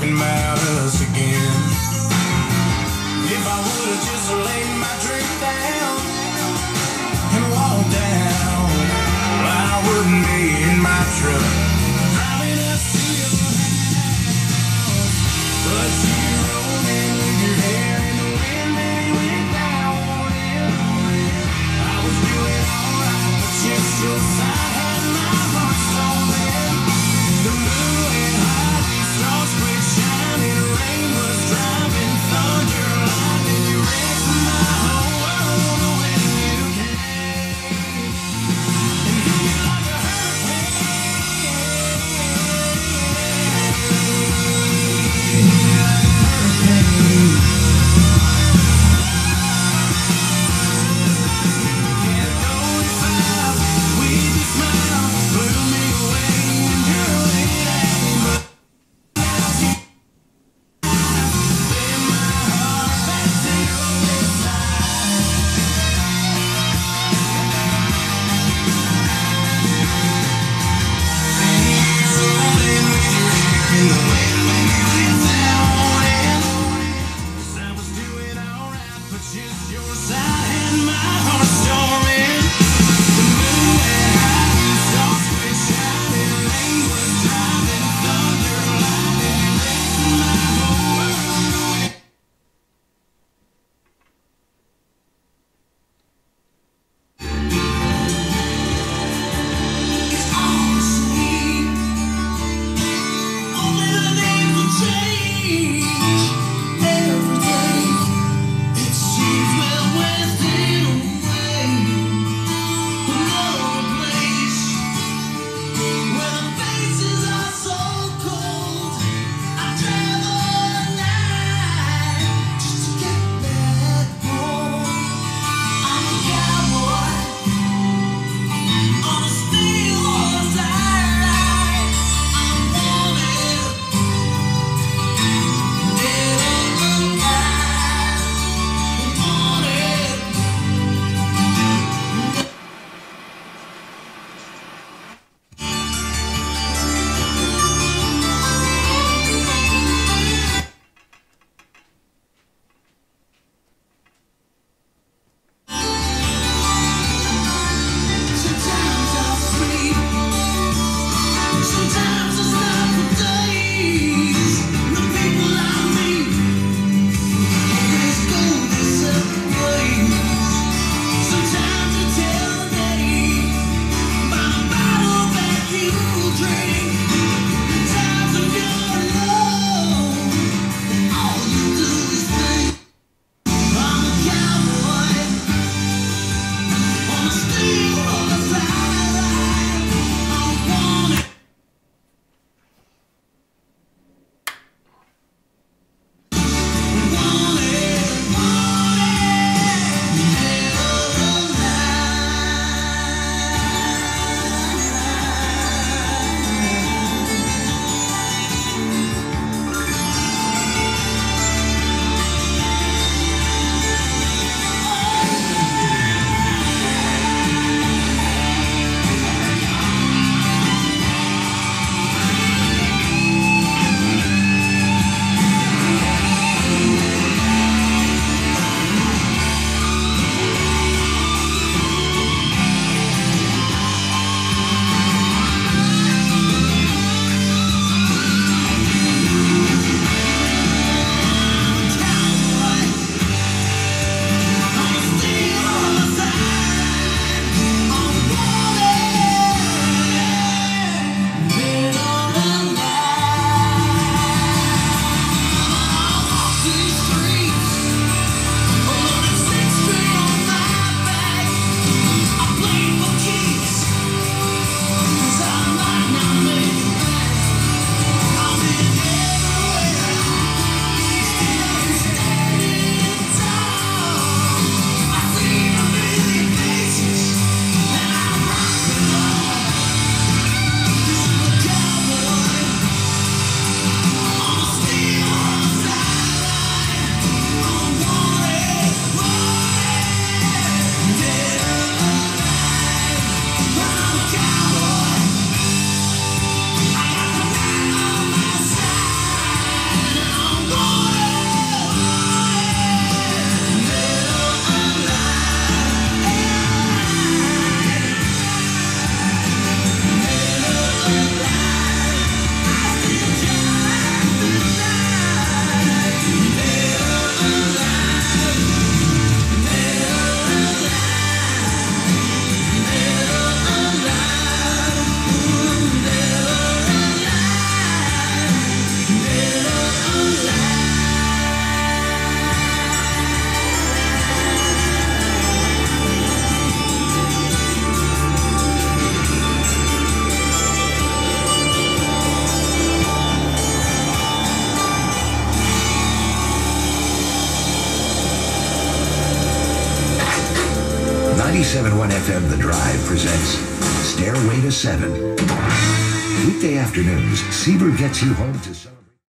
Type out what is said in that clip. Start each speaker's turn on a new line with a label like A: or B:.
A: talking about us again. If I would've just laid my drink down and walked down, I wouldn't be in my truck.
B: 97.1 FM The Drive presents Stairway to Seven. Weekday afternoons, Sieber gets you home to.